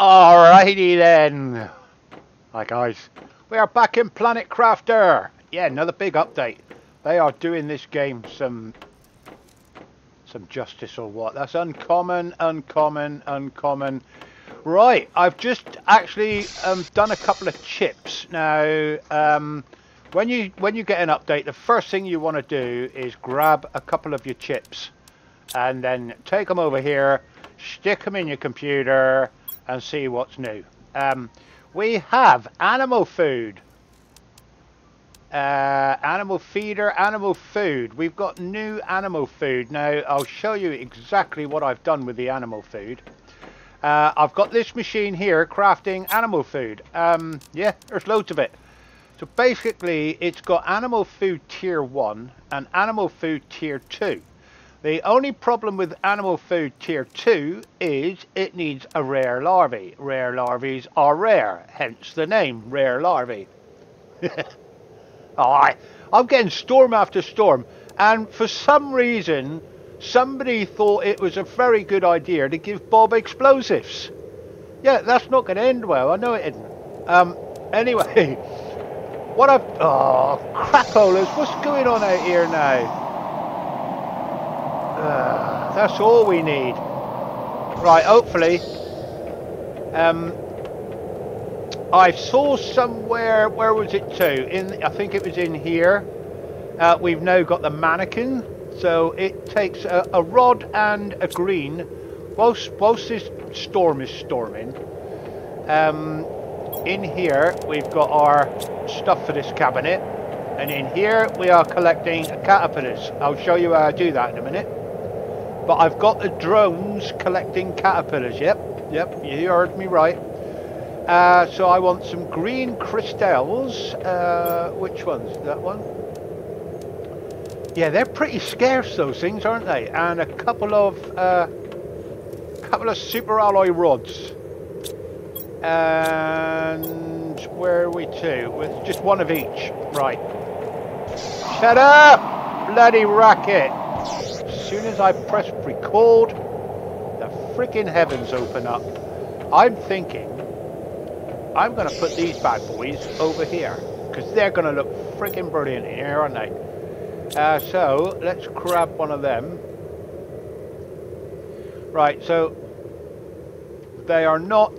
Alrighty then. Hi guys. We are back in Planet Crafter. Yeah, another big update. They are doing this game some some justice or what. That's uncommon, uncommon, uncommon. Right, I've just actually um, done a couple of chips. Now, um, when you when you get an update, the first thing you want to do is grab a couple of your chips and then take them over here, stick them in your computer and see what's new. Um, we have animal food. Uh, animal feeder, animal food. We've got new animal food. Now, I'll show you exactly what I've done with the animal food. Uh, I've got this machine here crafting animal food. Um, yeah, there's loads of it. So basically, it's got animal food tier 1 and animal food tier 2. The only problem with animal food tier 2 is it needs a rare larvae. Rare larvae are rare, hence the name, rare larvae. oh, I, I'm getting storm after storm, and for some reason, somebody thought it was a very good idea to give Bob explosives. Yeah, that's not going to end well, I know it isn't. Um, anyway, what I've... Oh, crapolas, what's going on out here now? Uh, that's all we need. Right, hopefully. Um, I saw somewhere, where was it to? In, I think it was in here. Uh, we've now got the mannequin. So it takes a, a, rod and a green. Whilst, whilst this storm is storming, um, in here we've got our stuff for this cabinet. And in here we are collecting caterpillars. I'll show you how I do that in a minute. But I've got the drones collecting caterpillars. Yep, yep, you heard me right. Uh, so I want some green crystals. Uh, which ones? That one? Yeah, they're pretty scarce, those things, aren't they? And a couple of, uh, couple of super alloy rods. And where are we to? With just one of each. Right. Shut up, bloody racket as I press record, the freaking heavens open up. I'm thinking I'm going to put these bad boys over here because they're going to look freaking brilliant here, aren't they? Uh, so let's grab one of them. Right, so they are not.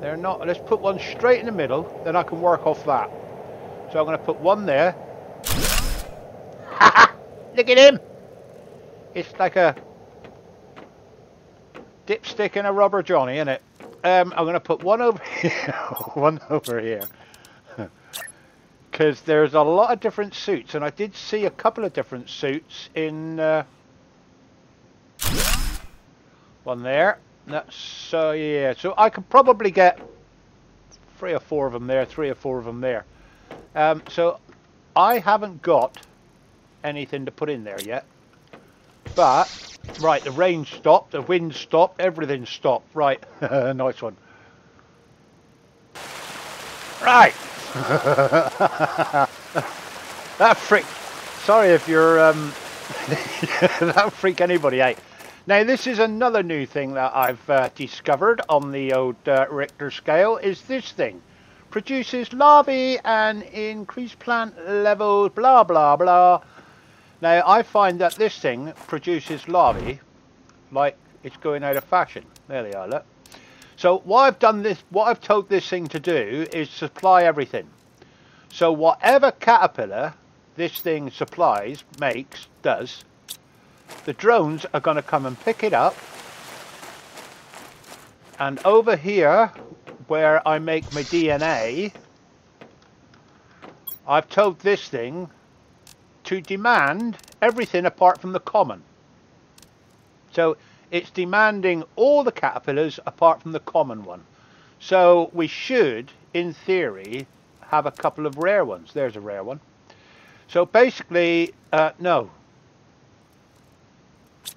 They're not. Let's put one straight in the middle, then I can work off that. So I'm going to put one there. Look at him! It's like a dipstick in a rubber johnny, isn't it? Um, I'm going to put one over here, one over here. Because there's a lot of different suits, and I did see a couple of different suits in... Uh, one there. That's, so uh, yeah, so I could probably get three or four of them there, three or four of them there. Um, so I haven't got anything to put in there yet. But, right, the rain stopped, the wind stopped, everything stopped. Right, nice one. Right. that freak. Sorry if you're, um, that freak anybody out. Now, this is another new thing that I've uh, discovered on the old uh, Richter scale, is this thing. Produces larvae and increased plant levels, blah, blah, blah. Now I find that this thing produces larvae like it's going out of fashion. There they are, look. So what I've done this, what I've told this thing to do is supply everything. So whatever caterpillar this thing supplies, makes, does, the drones are going to come and pick it up. And over here, where I make my DNA, I've told this thing to demand everything apart from the common. So it's demanding all the caterpillars apart from the common one. So we should, in theory, have a couple of rare ones. There's a rare one. So basically, uh, no.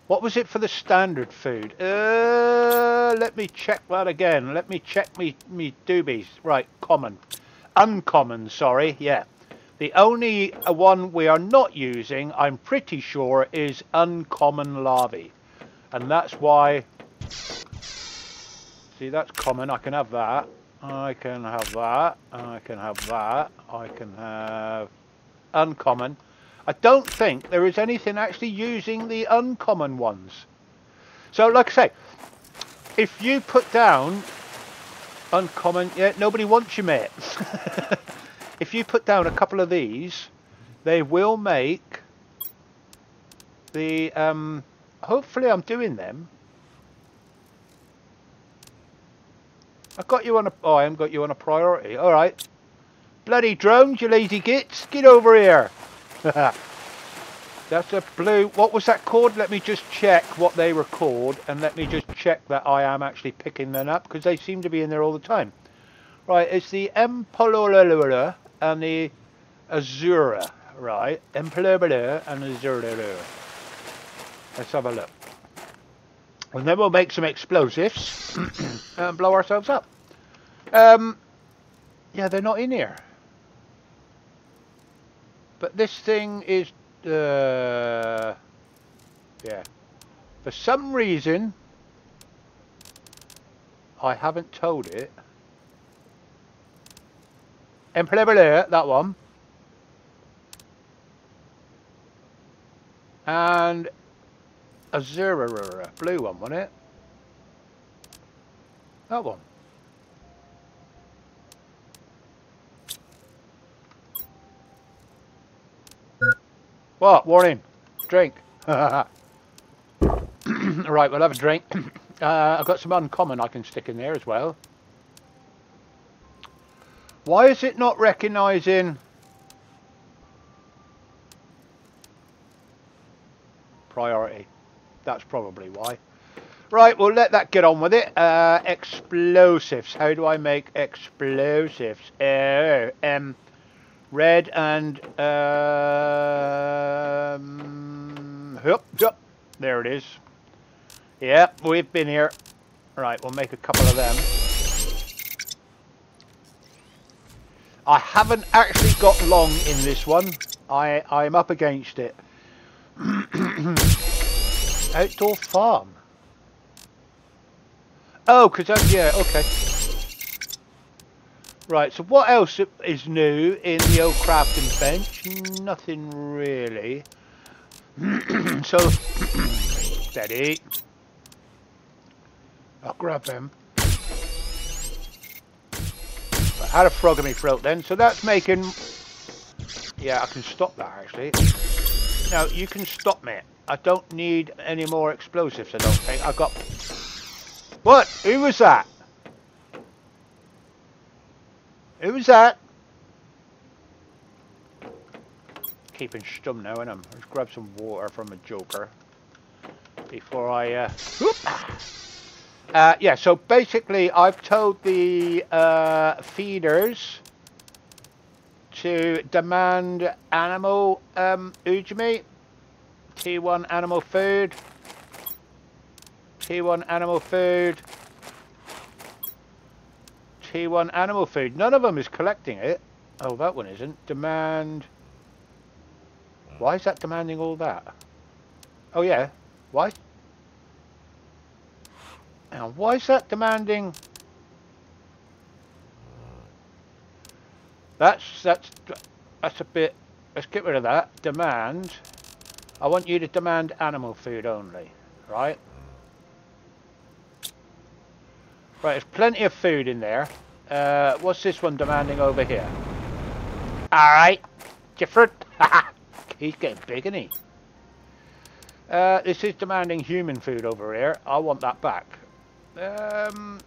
What was it for the standard food? Uh, let me check that again. Let me check me, me doobies. Right, common. Uncommon, sorry. Yeah. The only uh, one we are not using, I'm pretty sure, is uncommon larvae. And that's why See, that's common. I can have that. I can have that. I can have that. I can have uncommon. I don't think there is anything actually using the uncommon ones. So, like I say, if you put down uncommon, yeah, nobody wants you, mate. if you put down a couple of these, they will make the, um, hopefully I'm doing them. I got you on a, oh, I haven't got you on a priority. All right. Bloody drones, you lazy gits. Get over here. That's a blue. What was that called? Let me just check what they record and let me just check that I am actually picking them up because they seem to be in there all the time. Right, it's the Empolololula and the Azura. Right, Empolololula and Azura. Let's have a look. And then we'll make some explosives and blow ourselves up. Um, yeah, they're not in here. But this thing is, uh, yeah. For some reason, I haven't told it. Employer, that one. And a zero blue one, wasn't it? That one. What? Warning. Drink. right, we'll have a drink. Uh, I've got some uncommon I can stick in there as well. Why is it not recognising... Priority. That's probably why. Right, we'll let that get on with it. Uh, explosives. How do I make explosives? Uh, um, red and... Um, yep, yep. There it is. Yep, we've been here. Right, we'll make a couple of them. I haven't actually got long in this one. I, I'm up against it. Outdoor farm. Oh, because, yeah, okay. Right, so what else is new in the old crafting bench? Nothing really. so, steady. I'll grab them. Had a frog in my throat then, so that's making... Yeah, I can stop that actually. Now, you can stop me. I don't need any more explosives, I don't think. I got... What? Who was that? Who was that? Keeping stum now, and I'm let's grab some water from a joker before I. Uh, uh, yeah. So basically, I've told the uh, feeders to demand animal um, ujimi T1 animal food. T1 animal food. T1 animal food. None of them is collecting it. Oh, that one isn't. Demand. Why is that demanding all that? Oh, yeah. Why? Now, why is that demanding... That's, that's, that's a bit... Let's get rid of that. Demand. I want you to demand animal food only, right? Right, there's plenty of food in there. Uh, what's this one demanding over here? Alright, different. He's getting big, isn't he? Uh, this is demanding human food over here. I want that back. Um,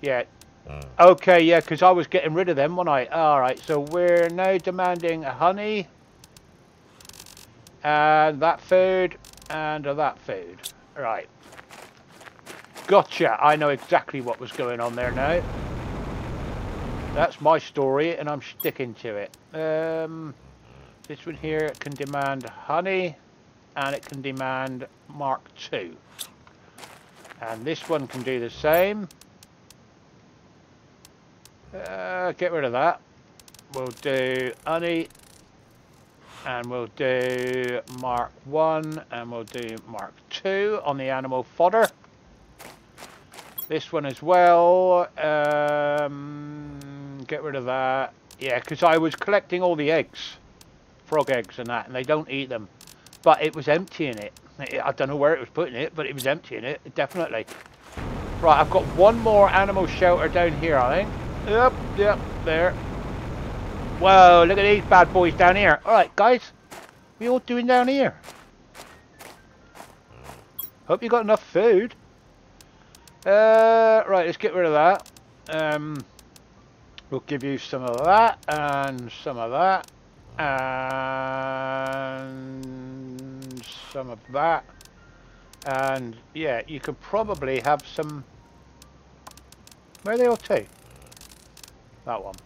yeah. Hmm. Okay, yeah, because I was getting rid of them, when I? Alright, so we're now demanding honey and that food and that food. Right. Gotcha. I know exactly what was going on there now. That's my story and I'm sticking to it. Um, this one here can demand honey and it can demand Mark II. And this one can do the same. Uh, get rid of that. We'll do honey and we'll do Mark 1 and we'll do Mark 2 on the animal fodder. This one as well. Um, get rid of that. Yeah, because I was collecting all the eggs. Frog eggs and that, and they don't eat them. But it was emptying it. I don't know where it was putting it, but it was emptying it, definitely. Right, I've got one more animal shelter down here, I think. Yep, yep, there. Whoa, look at these bad boys down here. Alright, guys. What are you all doing down here? Hope you got enough food. Uh, right, let's get rid of that. Um, we'll give you some of that, and some of that, and some of that. And, yeah, you could probably have some... Where are they all to? That one.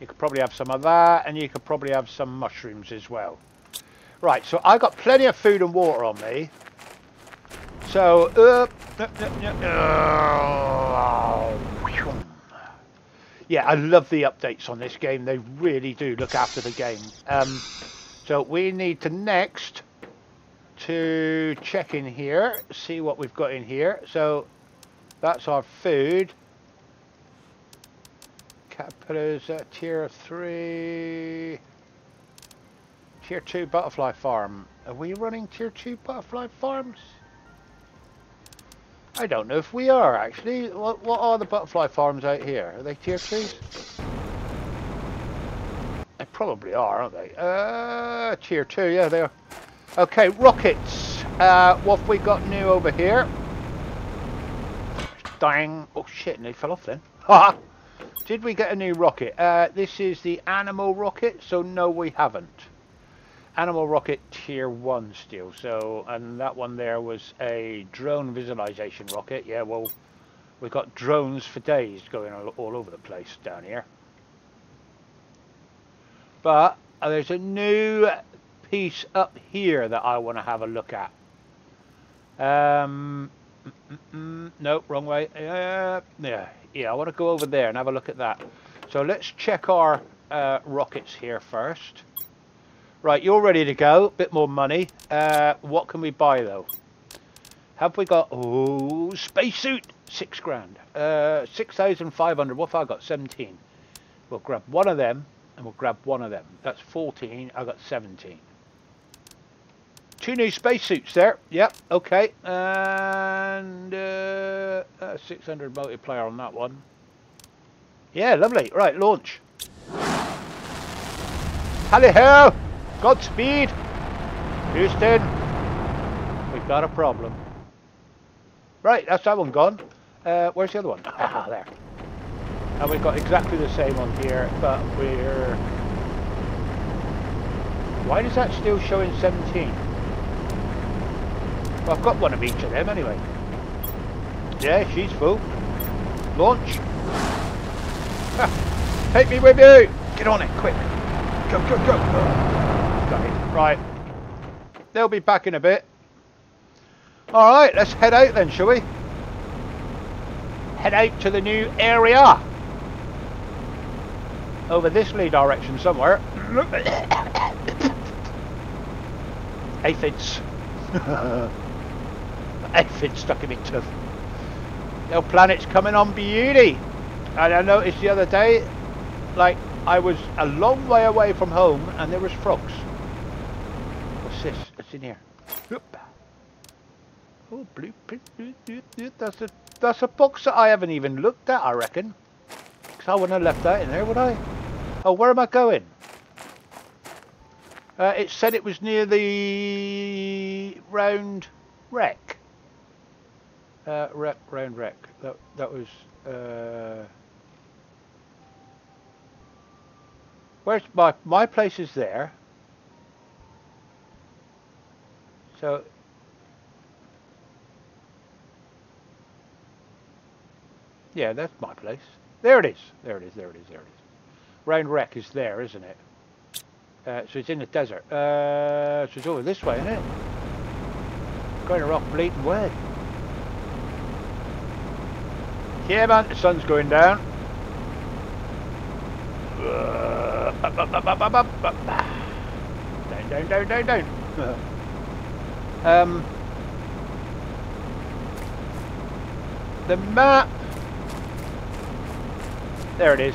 You could probably have some of that, and you could probably have some mushrooms as well. Right, so I've got plenty of food and water on me. So, uh, yeah, I love the updates on this game. They really do look after the game. Um, so we need to next to check in here, see what we've got in here. So that's our food. Caterpillars at tier 3. Tier 2 butterfly farm. Are we running tier 2 butterfly farms? I don't know if we are actually. What, what are the butterfly farms out here? Are they tier 2s? They probably are, aren't they? Uh, tier 2, yeah, they are. Okay, rockets. Uh, what have we got new over here? Dang. Oh shit, and they fell off then. Ha! Did we get a new rocket? Uh, this is the animal rocket, so no we haven't. Animal rocket tier 1 still, so, and that one there was a drone visualization rocket. Yeah, well, we've got drones for days going all, all over the place down here. But uh, there's a new piece up here that I want to have a look at. Um, mm, mm, mm, no, wrong way. Uh, yeah, yeah, I want to go over there and have a look at that. So let's check our uh, rockets here first. Right, you're ready to go. Bit more money. Uh, what can we buy though? Have we got oh spacesuit? Six grand. Uh, six thousand five hundred. What have I got? Seventeen. We'll grab one of them and we'll grab one of them. That's fourteen. I got seventeen. Two new spacesuits there. Yep. Okay. And uh, uh, 600 multiplier on that one. Yeah, lovely. Right, launch. Hally ho! Godspeed! Houston! We've got a problem. Right, that's that one gone. Uh, where's the other one? Ah, there. And we've got exactly the same on here, but we're... Why is that still showing 17? I've got one of each of them anyway. Yeah, she's full. Launch. Take me with you! Get on it, quick. Go, go, go. Got it. Right. They'll be back in a bit. Alright, let's head out then, shall we? Head out to the new area. Over this lee direction somewhere. Aphids. Aphids stuck in my tooth. Little planet's coming on beauty. And I noticed the other day, like, I was a long way away from home and there was frogs. What's this? It's in here? Oh, blue, that's a that's a box that I haven't even looked at. I reckon. Cause I wouldn't have left that in there, would I? Oh, where am I going? Uh, it said it was near the round wreck. Uh, round wreck. That that was. Uh, Where's my my place is there. So Yeah, that's my place. There it is. There it is. There it is. There it is. Round Wreck is there, isn't it? Uh, so it's in the desert. Uh, so it's over this way, isn't it? Going around bleeding way. Yeah, man. The sun's going down. Uh, down, down, down, down, down. um, The map. There it is.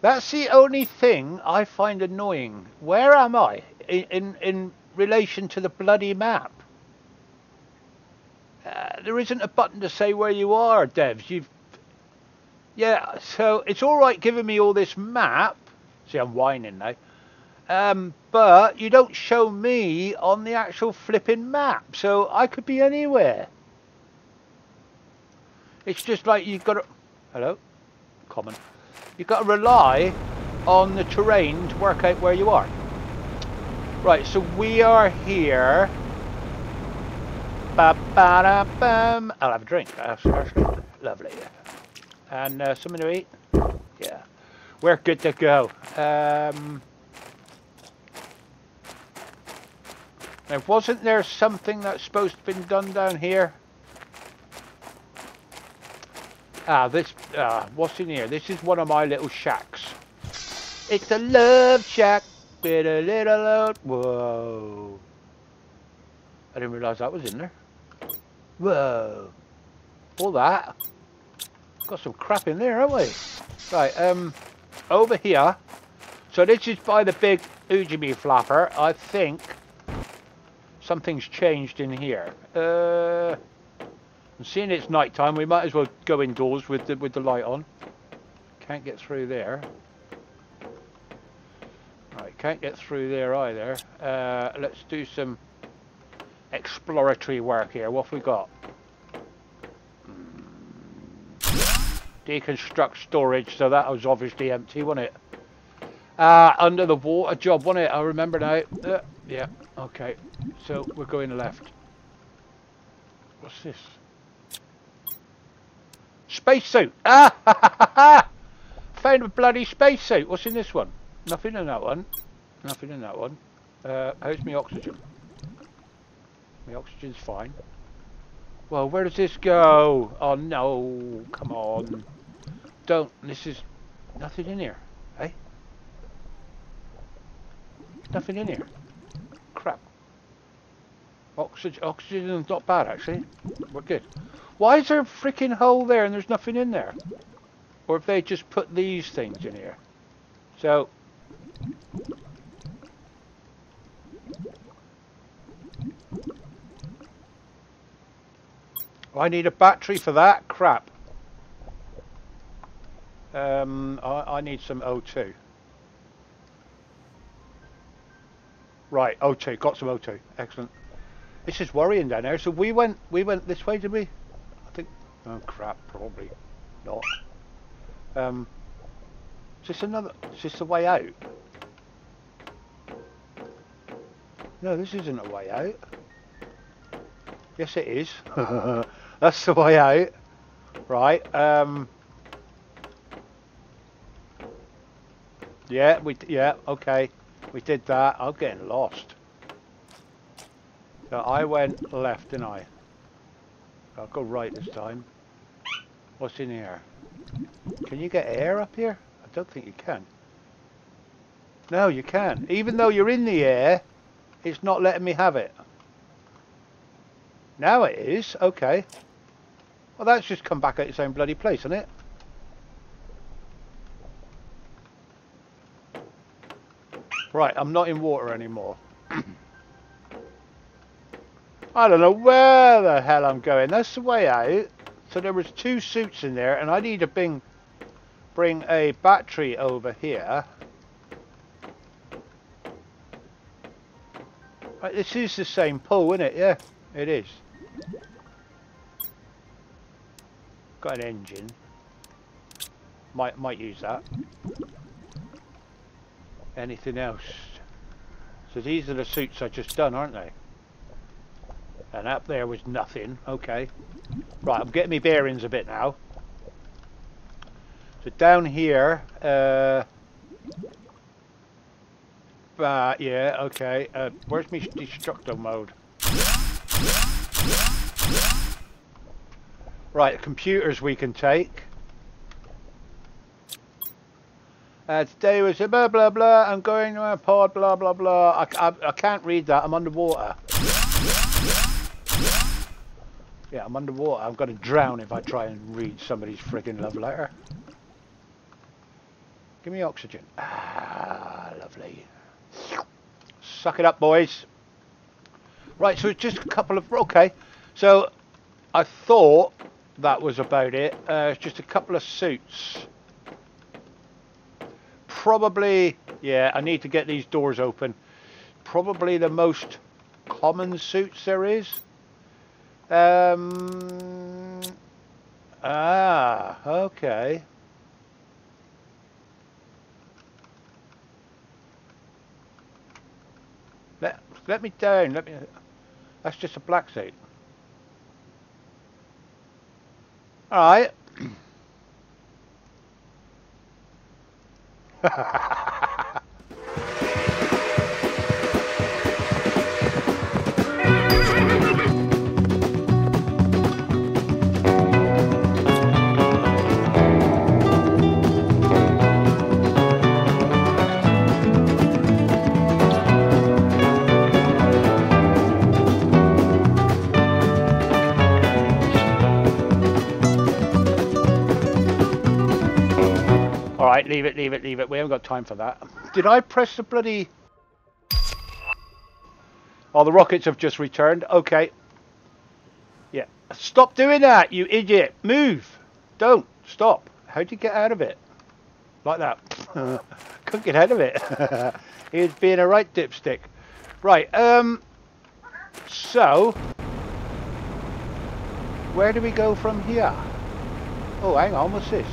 That's the only thing I find annoying. Where am I in in, in relation to the bloody map? Uh, there isn't a button to say where you are, devs. You've yeah, so it's all right giving me all this map. See, I'm whining now. Um, but you don't show me on the actual flipping map, so I could be anywhere. It's just like you've got to... Hello? Common. You've got to rely on the terrain to work out where you are. Right, so we are here. Ba -ba -da -bum. I'll have a drink. Lovely. And uh, something to eat? Yeah. We're good to go. Um, now, wasn't there something that's supposed to have been done down here? Ah, this, uh, what's in here? This is one of my little shacks. It's a love shack with a little old, whoa. I didn't realise that was in there. Whoa. All that. Got some crap in there, haven't we? Right, um, over here. So this is by the big Ujimi flapper. I think something's changed in here. Uh, I'm seeing it's night time. We might as well go indoors with the with the light on. Can't get through there. Right, can't get through there either. Uh, let's do some exploratory work here. What have we got? Deconstruct storage, so that was obviously empty, wasn't it? Uh, under the water job, wasn't it? I remember now. Uh, yeah, okay. So we're going left. What's this? Spacesuit! Ah! Found a bloody spacesuit. What's in this one? Nothing in that one. Nothing in that one. Uh, how's my oxygen? My oxygen's fine. Well, where does this go? Oh no, come on. Don't, this is nothing in here, eh? Nothing in here. Crap. Oxygen, oxygen's not bad actually. We're good. Why is there a freaking hole there and there's nothing in there? Or if they just put these things in here. So, I need a battery for that? Crap. Um, I, I need some O2. Right, O2. Got some O2. Excellent. This is worrying down there. So we went we went this way, did we? I think. Oh crap! Probably not. Um, is this another? Is this the way out? No, this isn't a way out. Yes, it is. That's the way out. Right. Um. Yeah, we. Yeah. Okay. We did that. I'm getting lost. So I went left, didn't I? I'll go right this time. What's in here? Can you get air up here? I don't think you can. No, you can. Even though you're in the air, it's not letting me have it. Now it is. Okay. Well, that's just come back at its own bloody place, hasn't it? Right, I'm not in water anymore. I don't know where the hell I'm going. That's the way out. So there was two suits in there, and I need to bring bring a battery over here. Right, this is the same pool, isn't it? Yeah, it is. Got an engine. Might might use that. Anything else? So these are the suits I just done, aren't they? And up there was nothing. Okay. Right, I'm getting my bearings a bit now. So down here, uh, uh yeah, okay. Uh, where's my destructo mode? Right, computers we can take. Uh, today was a blah blah blah. I'm going to a pod blah blah blah. I, I, I can't read that. I'm underwater. Yeah, I'm underwater. I'm going to drown if I try and read somebody's frigging love letter. Give me oxygen. Ah, lovely. Suck it up, boys. Right, so it's just a couple of... Okay, so I thought that was about it. Uh, just a couple of suits. Probably... Yeah, I need to get these doors open. Probably the most common suits there is. Um, ah, okay. Let, let me down, let me, that's just a black suit. Alright. Alright, leave it, leave it, leave it. We haven't got time for that. Did I press the bloody... Oh, the rockets have just returned. Okay. Yeah. Stop doing that, you idiot. Move. Don't. Stop. How'd you get out of it? Like that. Couldn't get out of it. He's being a right dipstick. Right, um... So... Where do we go from here? Oh, hang on, what's this?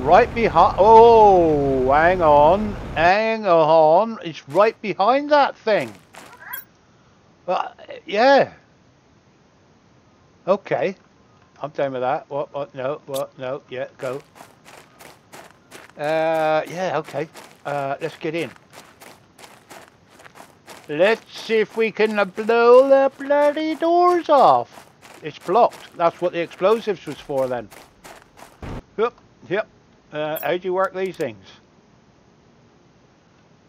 Right behind. Oh, hang on, hang on. It's right behind that thing. Uh, yeah. Okay. I'm done with that. What? What? No. What? No. Yeah. Go. Uh. Yeah. Okay. Uh. Let's get in. Let's see if we can blow the bloody doors off. It's blocked. That's what the explosives was for then. Yep. Yep. Uh, how do you work these things?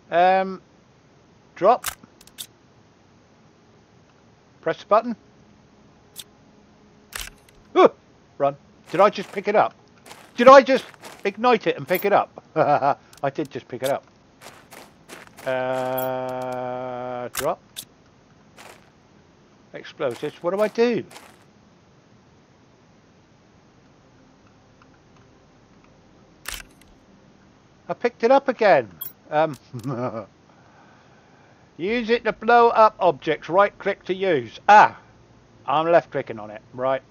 Um, drop. Press the button. Ooh, run. Did I just pick it up? Did I just ignite it and pick it up? I did just pick it up. Uh, drop. Explosives. What do I do? I picked it up again. Um, use it to blow up objects. Right click to use. Ah, I'm left clicking on it. Right.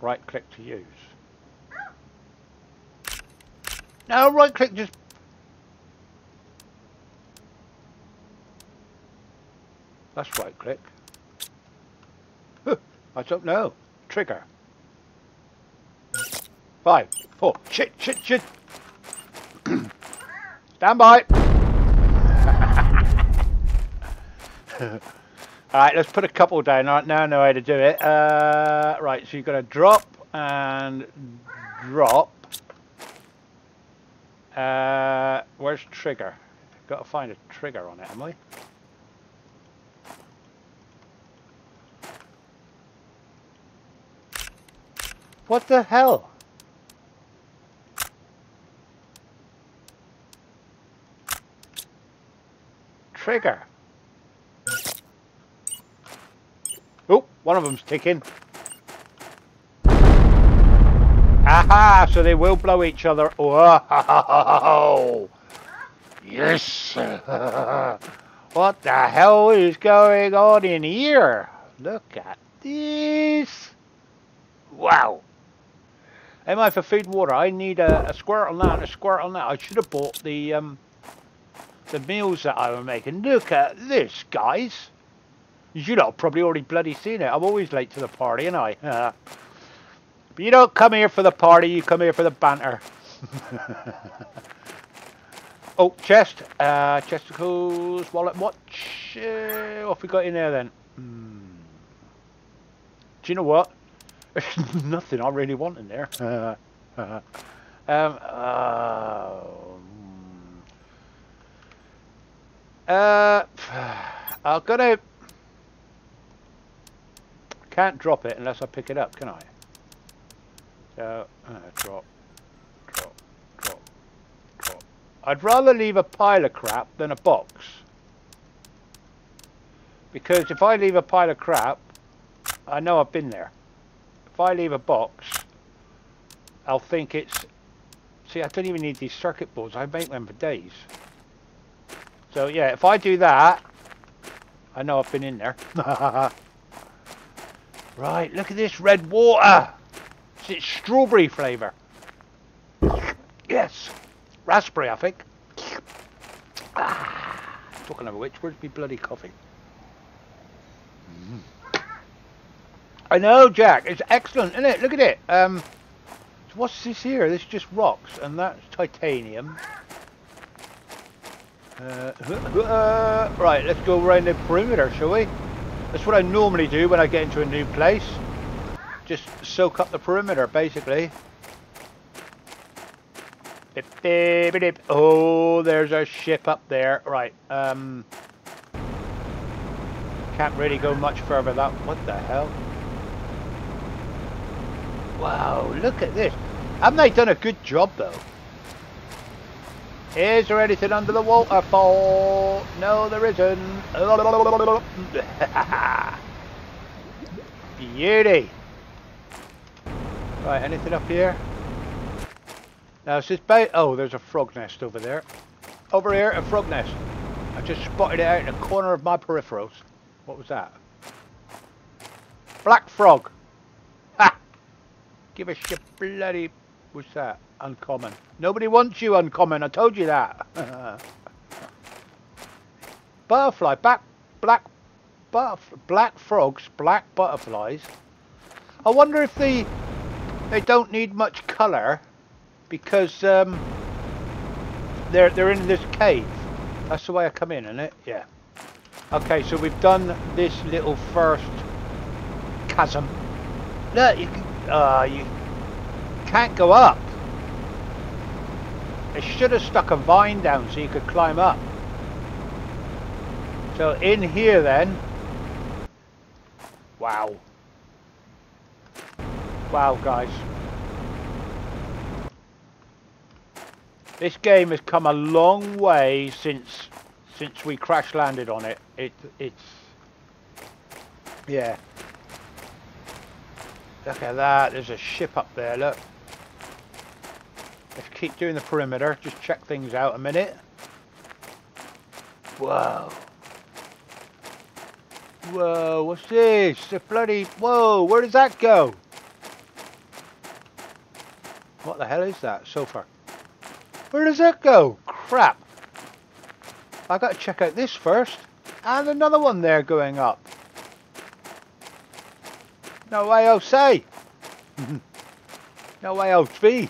Right click to use. No, right click just That's right click. I don't know. Trigger. Five, four, shit, shit, shit. Stand by. Alright, let's put a couple down. Right, now I know how to do it. Uh, right, so you've got to drop and drop. Uh, where's trigger? Got to find a trigger on it, am I? What the hell? Trigger. Oh, one of them's ticking. Aha! So they will blow each other. Oh, yes! what the hell is going on in here? Look at this! Wow! Am I for food and water? I need a, a squirt on that and a squirt on that. I should have bought the um, the meals that I was making. Look at this, guys. You know, probably already bloody seen it. I'm always late to the party, and I. But you don't come here for the party. You come here for the banter. oh, chest. Uh, chesticles, wallet, watch. Uh, what have we got in there then? Hmm. Do you know what? There's nothing I really want in there. Um, uh, uh, I'm gonna. Can't drop it unless I pick it up, can I? So, uh, drop, drop, drop, drop. I'd rather leave a pile of crap than a box. Because if I leave a pile of crap, I know I've been there. If I leave a box, I'll think it's... See, I don't even need these circuit boards. I make them for days. So, yeah, if I do that, I know I've been in there. right, look at this red water. It's strawberry flavour. Yes. Raspberry, I think. Ah, talking of which, where's my bloody coffee? I know, Jack. It's excellent, isn't it? Look at it. Um, what's this here? This is just rocks, and that's titanium. Uh, uh, right, let's go around the perimeter, shall we? That's what I normally do when I get into a new place. Just soak up the perimeter, basically. Oh, there's a ship up there. Right, um... Can't really go much further that... What the hell? Wow, look at this. Haven't they done a good job, though? Is there anything under the waterfall? No, there isn't. Beauty. Right, anything up here? Now, is this bait? Oh, there's a frog nest over there. Over here, a frog nest. I just spotted it out in the corner of my peripherals. What was that? Black frog. Give us your bloody... What's that? Uncommon. Nobody wants you uncommon. I told you that. Butterfly. Back, black, butterf black frogs. Black butterflies. I wonder if they they don't need much colour because um, they're they're in this cave. That's the way I come in, isn't it? Yeah. Okay, so we've done this little first chasm. Look, you, uh, you can't go up. They should have stuck a vine down so you could climb up. So in here then, wow. Wow guys. This game has come a long way since since we crash landed on it. It it's yeah. Look at that. There's a ship up there. Look. Let's keep doing the perimeter. Just check things out a minute. Whoa. Whoa, what's this? The bloody... Whoa, where does that go? What the hell is that so far? Where does that go? Crap. I got to check out this first. And another one there going up. No way I'll say. no way I'll be.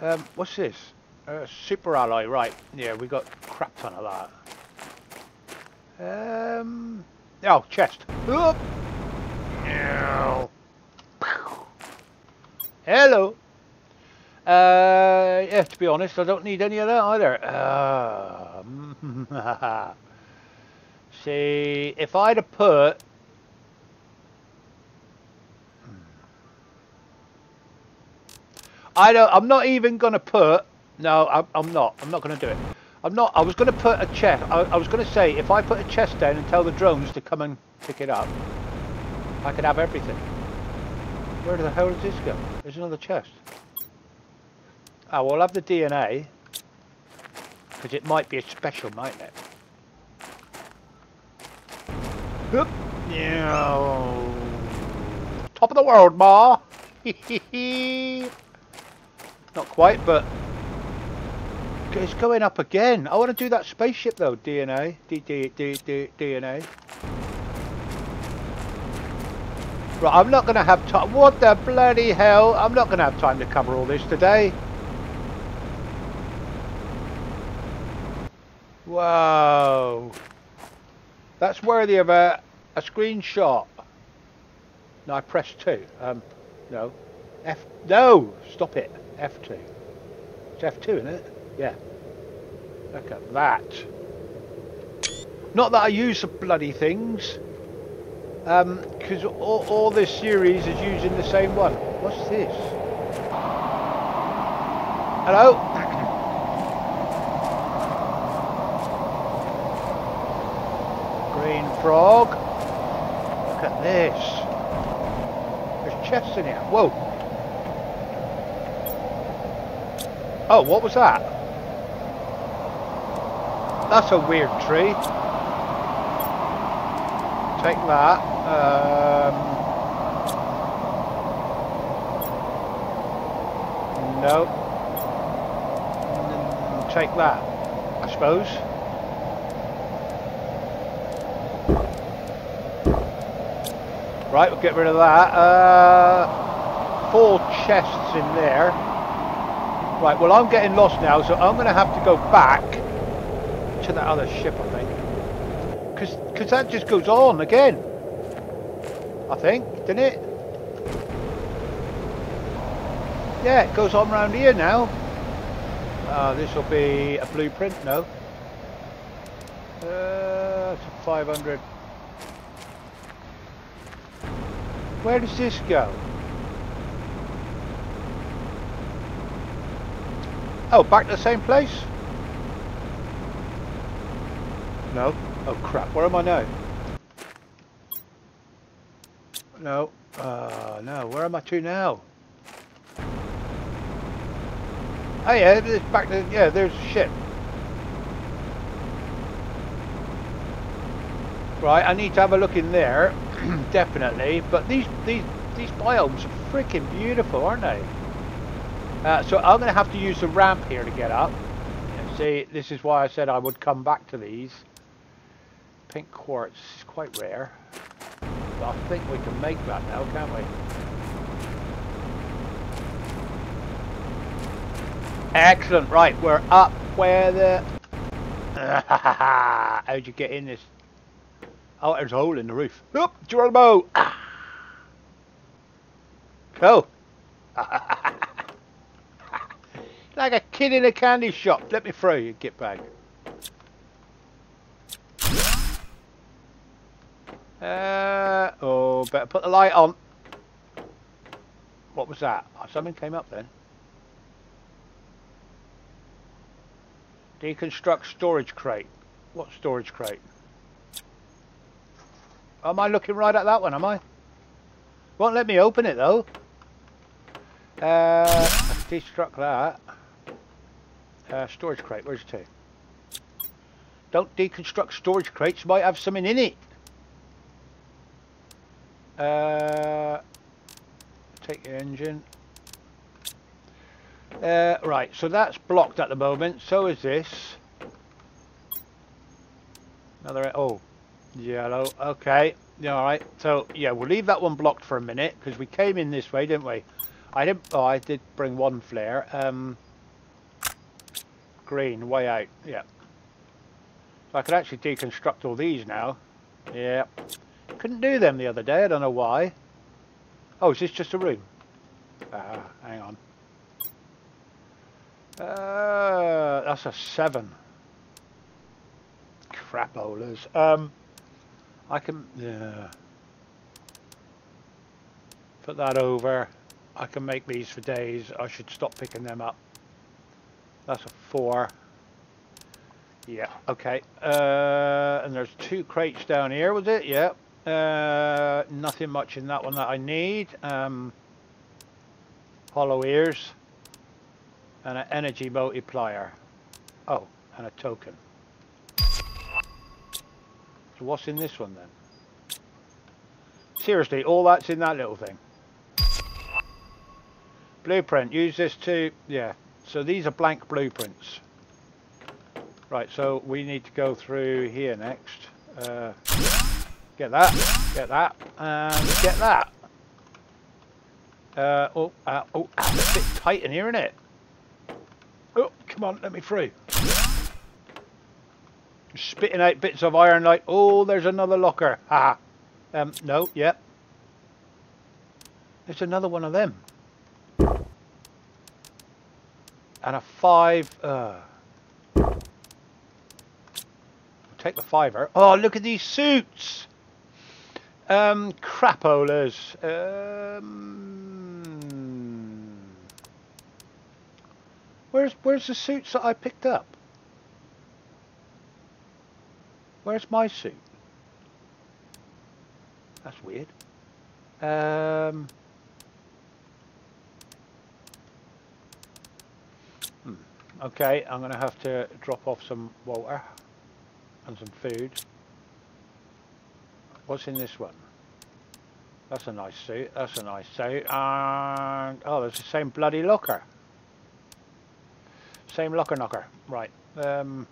Um, what's this? Uh, super alloy, right. Yeah, we got crap ton of that. Um, oh, chest. Oop. Hello. Uh, yeah, to be honest, I don't need any of that either. Uh, see, if I'd have put I don't. I'm not even going to put. No, I'm, I'm not. I'm not going to do it. I'm not. I was going to put a chest. I, I was going to say if I put a chest down and tell the drones to come and pick it up, I could have everything. Where the hell does this go? There's another chest. Oh, well, I'll have the DNA. Because it might be a special, mightn't it? Oop. Yeah. Top of the world, Ma. Not quite, but it's going up again. I want to do that spaceship though, DNA. D D D D DNA. Right, I'm not going to have time. What the bloody hell? I'm not going to have time to cover all this today. Whoa. That's worthy of a, a screenshot. No, I pressed two. Um, no. F. No! Stop it. F2. It's F2, isn't it? Yeah. Look at that. Not that I use the bloody things. Because um, all, all this series is using the same one. What's this? Hello? Green frog. Look at this. There's chests in here. Whoa. Oh, what was that? That's a weird tree. Take that. Um, no. Take that, I suppose. Right, we'll get rid of that. Uh, four chests in there. Right, well I'm getting lost now, so I'm going to have to go back to that other ship, I think. Because that just goes on again. I think, didn't it? Yeah, it goes on around here now. Uh, this will be a blueprint, no. Uh, 500. Where does this go? Oh, back to the same place? No. Oh crap, where am I now? No. Uh, no, where am I to now? Oh yeah, it's back to, yeah, there's a ship. Right, I need to have a look in there, definitely. But these these these biomes are freaking beautiful, aren't they? Uh, so I'm going to have to use the ramp here to get up. See, this is why I said I would come back to these. Pink quartz is quite rare. But I think we can make that now, can't we? Excellent, right, we're up where the... How'd you get in this? Oh, there's a hole in the roof. Oop, Geronimo! Go! like a kid in a candy shop. Let me throw you, get back. Uh, oh, better put the light on. What was that? Oh, something came up then. Deconstruct storage crate. What storage crate? Am I looking right at that one, am I? Won't let me open it though. Uh, deconstruct that. Uh, storage crate, where's it to? Don't deconstruct storage crates, might have something in it. Uh, take the engine. Uh, right, so that's blocked at the moment. So is this. Another, oh, yellow. Okay, yeah, all right. So yeah, we'll leave that one blocked for a minute because we came in this way, didn't we? I didn't, Oh, I did bring one flare. Um, green, way out. Yeah. So I could actually deconstruct all these now. Yeah. Couldn't do them the other day, I don't know why. Oh, is this just a room? Ah, hang on. Uh, that's a seven. Crapolas. Um, I can, yeah. Put that over. I can make these for days. I should stop picking them up. That's a four. Yeah, okay. Uh, and there's two crates down here, was it? Yeah. Uh, nothing much in that one that I need. Um, hollow ears. And an energy multiplier. Oh, and a token. So what's in this one then? Seriously, all that's in that little thing. Blueprint, use this to, yeah. So these are blank blueprints. Right, so we need to go through here next. Uh, Get that, get that, and get that. Uh, oh, uh, oh, it's a bit tight in here, isn't it? Oh, come on, let me through. Spitting out bits of iron like, oh, there's another locker. Ha. Um, no, yep. There's another one of them. And a five. Uh, take the fiver. Oh, look at these suits. Um, crapolas. Um, where's where's the suits that I picked up? Where's my suit? That's weird. Um, Okay, I'm going to have to drop off some water and some food. What's in this one? That's a nice suit. That's a nice suit. And oh, there's the same bloody locker. Same locker knocker. Right. Um,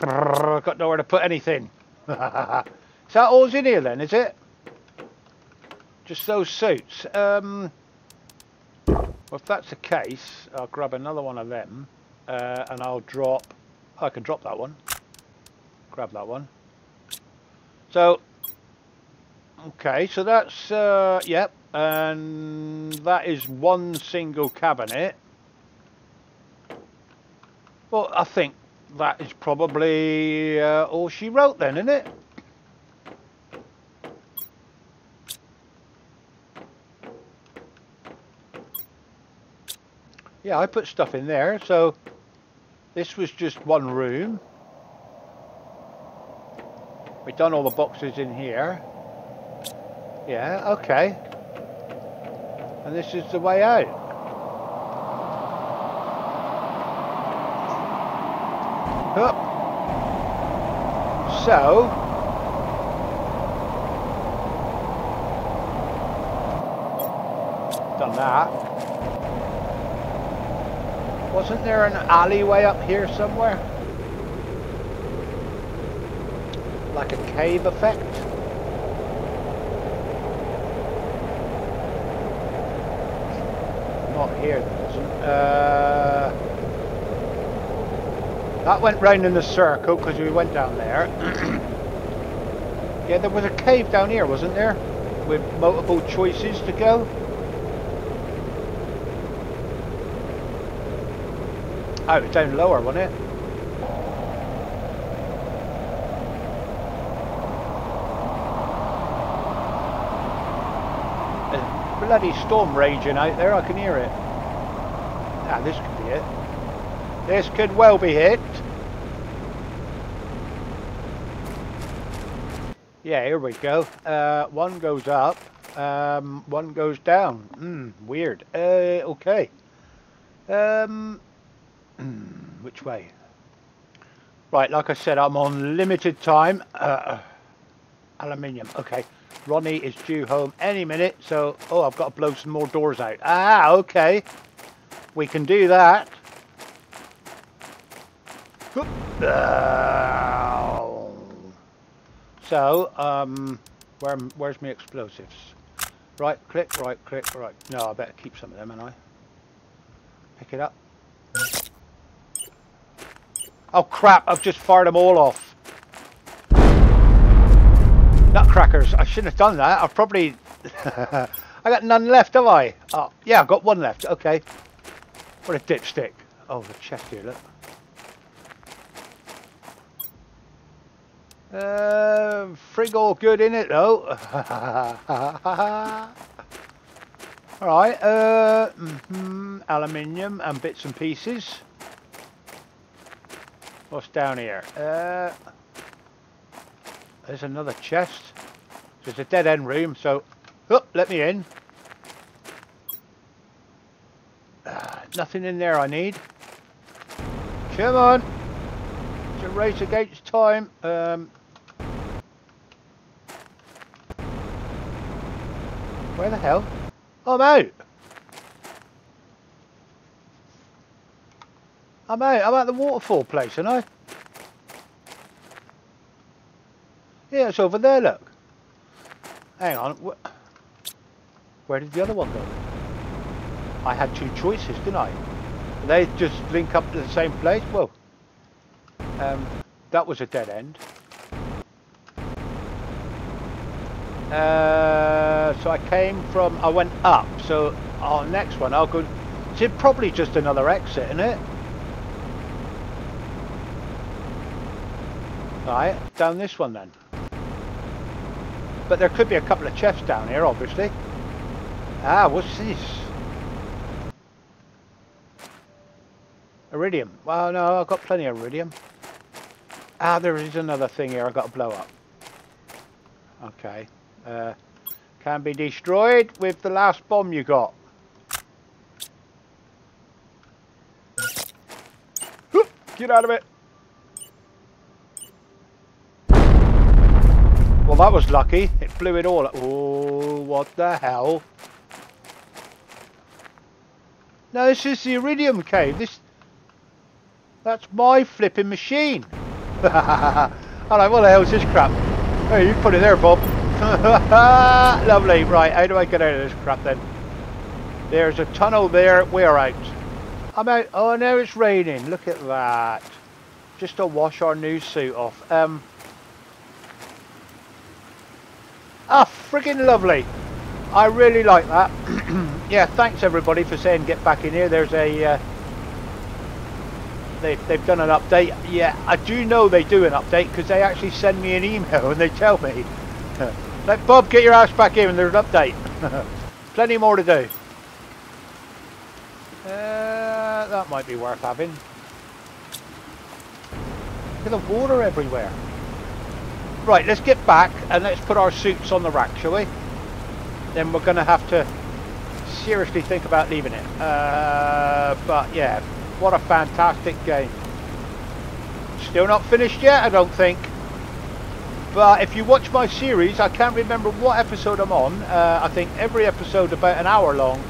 got nowhere to put anything. is that all's in here then? Is it? Just those suits. Um, well, if that's the case, I'll grab another one of them, uh, and I'll drop. I can drop that one grab that one. So, okay, so that's, uh, yep, and that is one single cabinet. Well, I think that is probably uh, all she wrote then, isn't it? Yeah, I put stuff in there, so this was just one room. We've done all the boxes in here. Yeah, okay. And this is the way out. Hup. So, done that. Wasn't there an alleyway up here somewhere? like a cave effect. Not here. Uh, that went round in a circle because we went down there. yeah, there was a cave down here, wasn't there? With multiple choices to go. Oh, down lower, wasn't it? There's bloody storm raging out there, I can hear it. Ah, this could be it. This could well be it. Yeah, here we go. Uh, one goes up, um, one goes down. Hmm, weird. Uh, okay. Um, which way? Right, like I said, I'm on limited time. Uh, aluminium. Okay. Ronnie is due home any minute, so... Oh, I've got to blow some more doors out. Ah, okay. We can do that. So, um, where, where's my explosives? Right click, right click, right. No, I better keep some of them, and I pick it up. Oh crap! I've just fired them all off. Nutcrackers. I shouldn't have done that. I've probably... I got none left, have I? Oh, yeah, I've got one left. Okay. What a dipstick. Oh, the chest here, look. Uh, frig all good in it, though. Alright, uh, mm -hmm, aluminium and bits and pieces. What's down here? Uh, there's another chest. It's a dead end room, so oh, let me in. Ah, nothing in there I need. Come on. It's a race against time. Um, where the hell? I'm out. I'm out. I'm at the waterfall place, aren't I? Yeah, it's over there, look. Hang on. Where did the other one go? I had two choices, didn't I? They just link up to the same place? Well, um, that was a dead end. Uh, so I came from, I went up, so our next one, I'll go... It's probably just another exit, isn't it? Right, down this one then. But there could be a couple of chests down here, obviously. Ah, what's this? Iridium. Well, no, I've got plenty of iridium. Ah, there is another thing here I've got to blow up. Okay. Uh, can be destroyed with the last bomb you got. Get out of it. Well, that was lucky. It blew it all. Oh, what the hell? No, this is the iridium cave. This, that's my flipping machine. Alright, what the hell is this crap? Hey, you put it there, Bob. Lovely. Right, how do I get out of this crap then? There's a tunnel there. We're out. I'm out. Oh, now it's raining. Look at that. Just to wash our new suit off. Um. Ah, friggin' lovely. I really like that. yeah, thanks everybody for saying get back in here. There's a... Uh, they, they've done an update. Yeah, I do know they do an update because they actually send me an email and they tell me. like, Bob, get your ass back in and there's an update. Plenty more to do. Uh, that might be worth having. Look at the water everywhere. Right, let's get back and let's put our suits on the rack, shall we? Then we're going to have to seriously think about leaving it. Uh, but yeah, what a fantastic game. Still not finished yet, I don't think. But if you watch my series, I can't remember what episode I'm on. Uh, I think every episode about an hour long.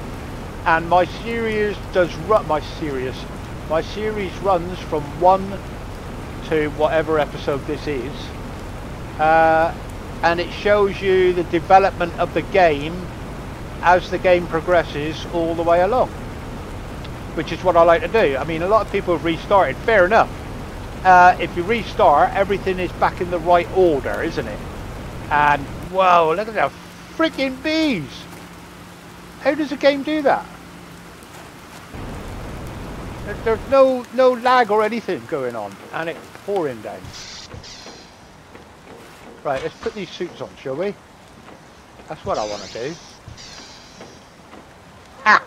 And my series does run, my series, my series runs from one to whatever episode this is. Uh, and it shows you the development of the game as the game progresses all the way along which is what I like to do. I mean, a lot of people have restarted, fair enough. Uh, if you restart, everything is back in the right order, isn't it? And, whoa, look at the freaking bees! How does a game do that? There's no, no lag or anything going on, and it's pouring down. Right, let's put these suits on, shall we? That's what I want to do. Ah!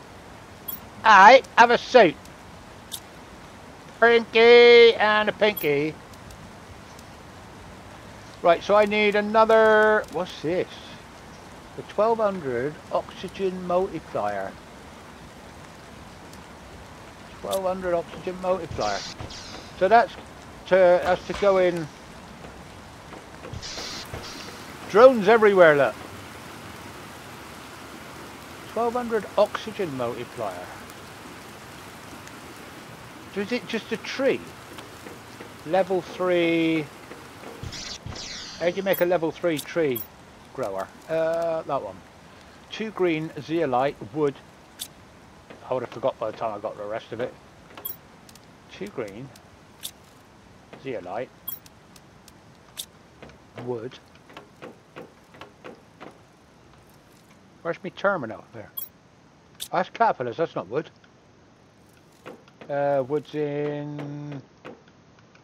Alright, have a suit. Pinky and a pinky. Right, so I need another... What's this? The 1200 oxygen multiplier. 1200 oxygen multiplier. So that's to that's to go in. Drones everywhere, look. 1200 oxygen multiplier. Is it just a tree? Level 3... How do you make a level 3 tree grower? Uh, that one. Two green, zeolite, wood. I would have forgot by the time I got the rest of it. Two green, zeolite, wood. Where's my terminal? There. That's caterpillars, that's not wood. Uh, woods in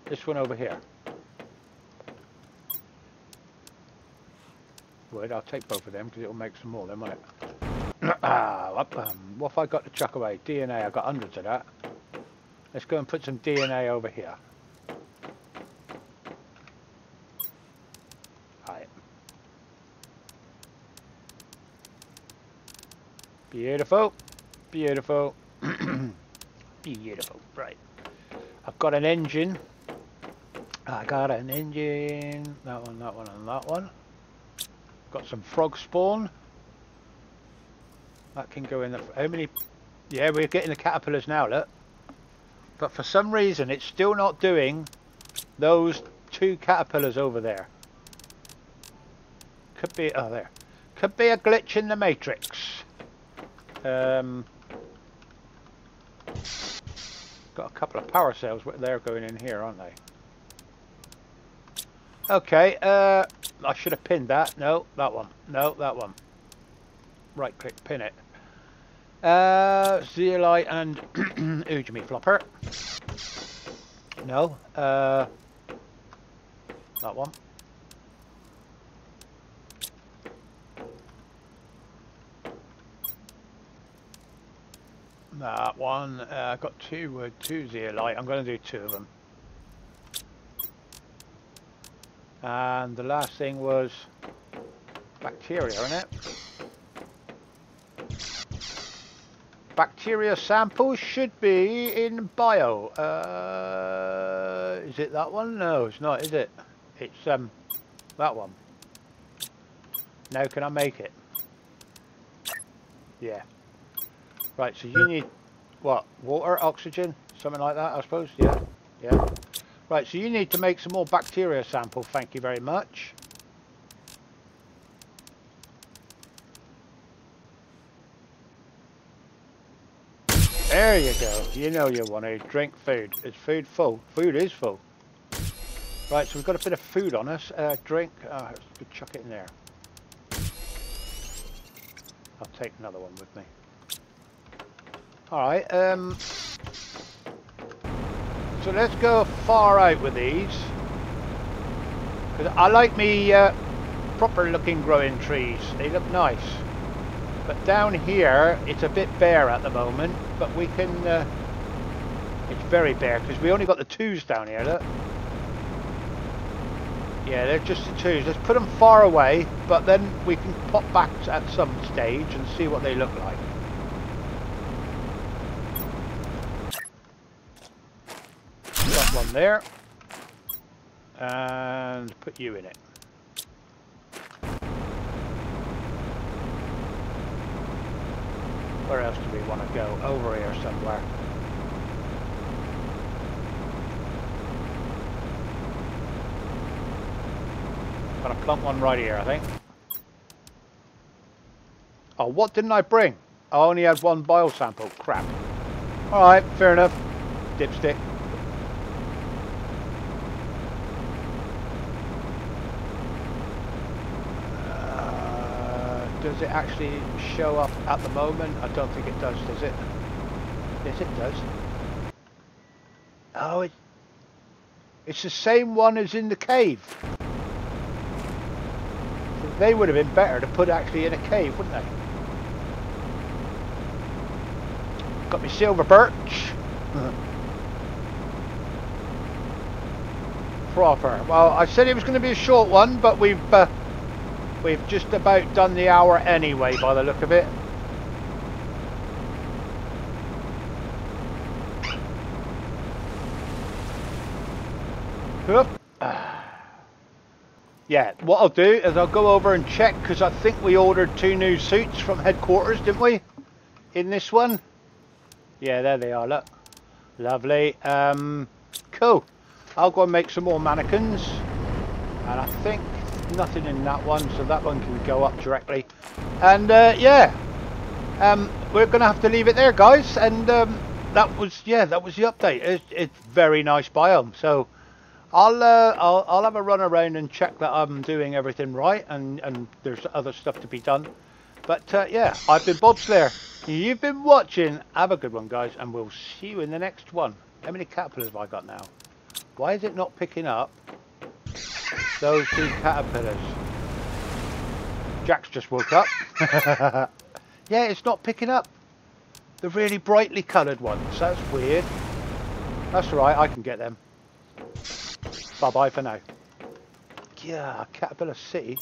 this one over here. Wood, I'll take both of them because it'll make some more then, won't it? ah, um, what have I got to chuck away? DNA, I've got hundreds of that. Let's go and put some DNA over here. Beautiful. Beautiful. Beautiful. Right. I've got an engine. I got an engine. That one, that one, and that one. Got some frog spawn. That can go in the... How many... Yeah, we're getting the caterpillars now, look. But for some reason, it's still not doing those two caterpillars over there. Could be... Oh, there. Could be a glitch in the matrix. Um... Got a couple of power cells they're going in here, aren't they? Okay, uh, I should have pinned that. No, that one. No, that one. Right click, pin it. Uh, zeolite and Ujimi flopper. No. Uh, that one. That one. Uh, got two wood, two zeolite. I'm going to do two of them. And the last thing was bacteria, isn't it? Bacteria sample should be in bio. Uh, is it that one? No, it's not, is it? It's um that one. Now can I make it? Yeah. Right, so you need what? Water, oxygen, something like that, I suppose. Yeah. Yeah. Right, so you need to make some more bacteria sample, thank you very much. There you go. You know you want to drink food. Is food full? Food is full. Right, so we've got a bit of food on us. Uh, drink. Let's chuck it in there. I'll take another one with me. Alright, um, so let's go far out with these. Because I like me uh, proper looking growing trees. They look nice. But down here, it's a bit bare at the moment. But we can... Uh, it's very bare because we only got the twos down here, look. Yeah, they're just the twos. Let's put them far away, but then we can pop back at some stage and see what they look like. There and put you in it. Where else do we want to go? Over here somewhere. Gonna plump one right here, I think. Oh, what didn't I bring? I only had one bio sample. Crap. Alright, fair enough. Dipstick. Does it actually show up at the moment? I don't think it does, does it? Yes, it does. Oh, it, it's the same one as in the cave. So they would have been better to put actually in a cave, wouldn't they? Got me silver birch. Proper. Well, I said it was going to be a short one, but we've... Uh, We've just about done the hour anyway, by the look of it. Yeah, what I'll do is I'll go over and check because I think we ordered two new suits from headquarters, didn't we? In this one? Yeah, there they are, look. Lovely. Um, cool. I'll go and make some more mannequins. And I think nothing in that one, so that one can go up directly. And uh, yeah, um, we're going to have to leave it there, guys. And um, that was yeah, that was the update. It's, it's very nice biome. So I'll, uh, I'll I'll have a run around and check that I'm doing everything right, and and there's other stuff to be done. But uh, yeah, I've been Bobslayer. You've been watching. Have a good one, guys, and we'll see you in the next one. How many caterpillars have I got now? Why is it not picking up? Those two caterpillars. Jack's just woke up. yeah, it's not picking up. The really brightly coloured ones. That's weird. That's right, I can get them. Bye-bye for now. Yeah, Caterpillar City.